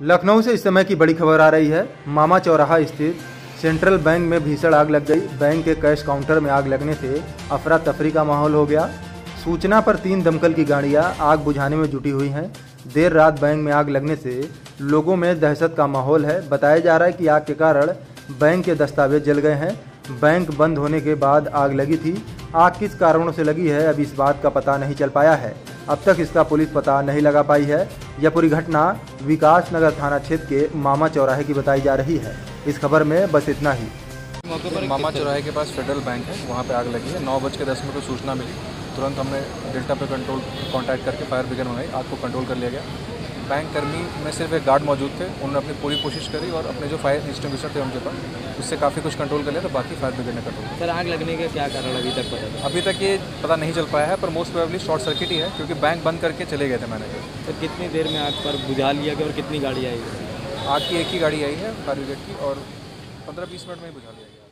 लखनऊ से इस समय की बड़ी खबर आ रही है। मामा चौराहा स्थित सेंट्रल बैंक में भीषण आग लग गई। बैंक के कैश काउंटर में आग लगने से अफरा तफरी का माहौल हो गया। सूचना पर तीन दमकल की गाड़ियाँ आग बुझाने में जुटी हुई हैं। देर रात बैंक में आग लगने से लोगों में दहशत का माहौल है। बताया जा रहा है कि आग के कारण बैंक के दस्तावेज़ जल गए हैं। बैंक बंद होने के बाद आग लगी थी। आग किस कारणों से लगी है अभी इस बात का पता नहीं चल पाया है। अब तक इसका पुलिस पता नहीं लगा पाई है। यह पूरी घटना विकास नगर थाना क्षेत्र के मामा चौराहे की बताई जा रही है। इस खबर में बस इतना ही। मौके पर मामा चौराहे के पास फेडरल बैंक है, वहाँ पे आग लगी है। नौ बज के दस मिनट को सूचना मिली। तुरंत हमने डेल्टा पे कंट्रोल कांटेक्ट करके फायर ब्रिगेड मंगाई। आग को कंट्रोल कर लिया गया। बैंक कर्मी में सिर्फ़ एक गार्ड मौजूद थे उन्होंने अपनी पूरी कोशिश करी और अपने जो फायर इंस्टिंग्विशर थे उनके पास उससे काफ़ी कुछ कंट्रोल कर लिया तो बाकी फायर ब्रिगेड ने कंट्रोल सर आग लगने का क्या कारण अभी तक पता? अभी तक ये पता नहीं चल पाया है पर मोस्ट प्रोबेबली शॉर्ट सर्किट ही है क्योंकि बैंक बंद करके चले गए थे मैनेजर सर कितनी देर में आग पर बुझा लिया गया और कितनी गाड़ी आई? आग की एक ही गाड़ी आई है फायर ब्रिगेड की और पंद्रह बीस मिनट में ही बुझा लिया गया।